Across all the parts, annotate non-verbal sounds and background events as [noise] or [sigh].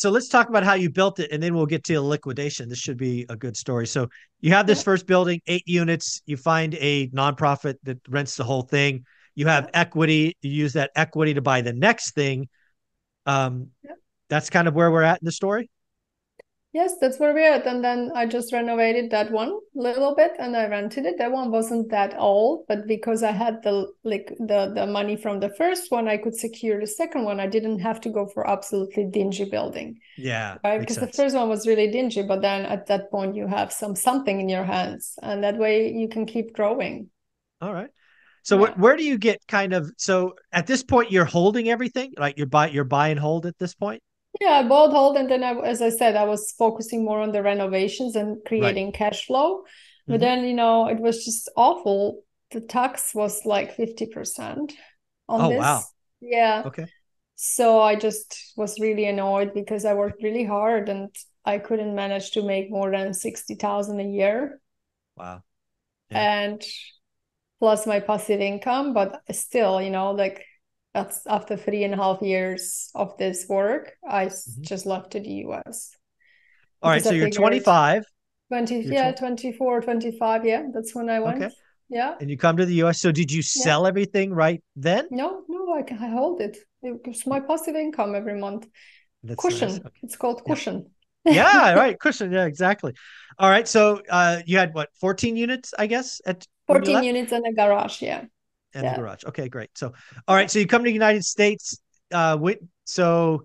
So let's talk about how you built it, and then we'll get to the liquidation. This should be a good story. So you have this first building, eight units. You find a nonprofit that rents the whole thing. You have equity. You use that equity to buy the next thing. Um, that's kind of where we're at in the story. Yes, that's where we're at. And then I just renovated that one a little bit and I rented it. That one wasn't that old, but because I had the like the the money from the first one, I could secure the second one. I didn't have to go for absolutely dingy building, Yeah, right? Because the first one was really dingy, but then at that point you have some something in your hands, and that way you can keep growing. All right. So Yeah. where where do you get kind of so at this point you're holding everything like you're buy you're buy and hold at this point? Yeah, I bought hold, and then I, as I said, I was focusing more on the renovations and creating cash flow. But Mhm. then, you know, it was just awful. The tax was like 50% on Oh, this. wow. Yeah. Okay. So I just was really annoyed because I worked really hard and I couldn't manage to make more than 60,000 a year Wow. Yeah. and plus my passive income. But still, you know, like that's after three and a half years of this work, I Mhm. just left to the US. All right. So I you're figured 25 20, You're yeah, tw- 24, 25. Yeah, that's when I went. Okay. Yeah. and you come to the US. So did you Yeah. sell everything right then? No, no, I, can, I hold it. It's my passive income every month. That's Cushion. nice. Okay. It's called cushion. Yeah, [laughs] right. Cushion. Yeah, exactly. All right. So uh you had what 14 units, I guess, at 14 units and a garage. Yeah. And Yeah. the garage. Okay, great. So, all right. So you come to the United States. Uh, so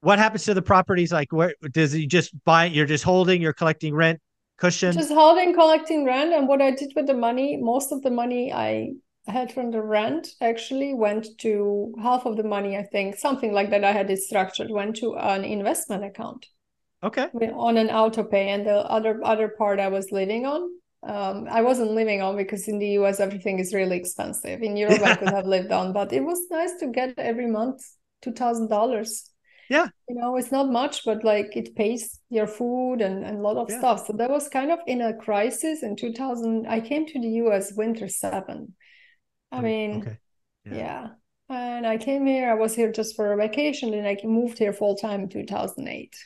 what happens to the properties? Like, where does you just buy? You're just holding. You're collecting rent, cushion. Just holding, collecting rent. And what I did with the money, most of the money I had from the rent actually went to half of the money, I think, something like that. I had it structured, went to an investment account. okay. on an auto pay and the other other part I was living on. Um, I wasn't living on because in the US everything is really expensive. In Europe I could have [laughs] lived on, but it was nice to get every month two thousand dollars. Yeah. You know, it's not much, but like it pays your food and, and a lot of Yeah. stuff. So that was kind of in a crisis in 2000. I came to the US winter seven. I Oh, mean, okay. Yeah. yeah. And I came here, I was here just for a vacation, and I moved here full time in 2008.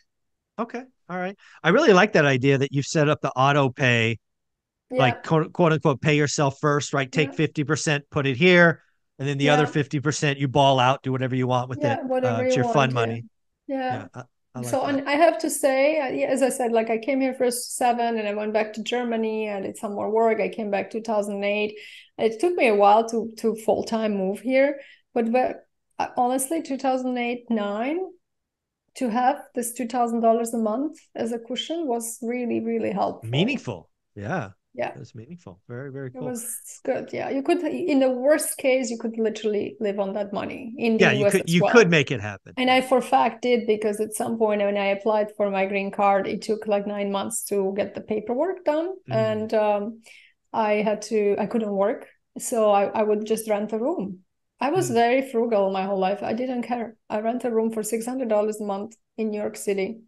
Okay. All right. I really like that idea that you've set up the auto pay, Yeah. like quote, quote unquote, pay yourself first, right? Take Yeah. fifty percent, put it here, and then the other fifty percent you ball out, do whatever you want with Yeah, it. Uh, it's you your fun yeah. money. Yeah. Yeah. I, I like so, that. and I have to say, uh, as I said, like I came here first seven and I went back to Germany. I did some more work. I came back 2008. It took me a while to to full time move here, but but uh, honestly, 2008 nine to have this two thousand dollars a month as a cushion was really really helpful. meaningful. Yeah. Yeah. That's meaningful. Very, very It cool. was good. Yeah, you could, in the worst case, you could literally live on that money in the yeah, you US could you well. could make it happen. And I for fact did because at some point when I applied for my green card, it took like nine months to get the paperwork done. Mhm. And um, I had to, I couldn't work. So I, I would just rent a room. I was Mm. very frugal my whole life. I didn't care. I rent a room for $600 a month in New York City.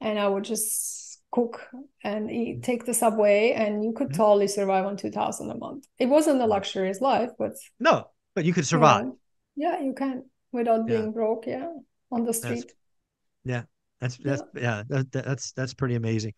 And I would just cook and eat, take the subway, and you could Mhm. totally survive on 2000 a month. It wasn't a luxurious life, but No, but you could survive. know, yeah, you can without Yeah. being broke. Yeah, on the street. Yeah. That's that's yeah, that, that's that's pretty amazing.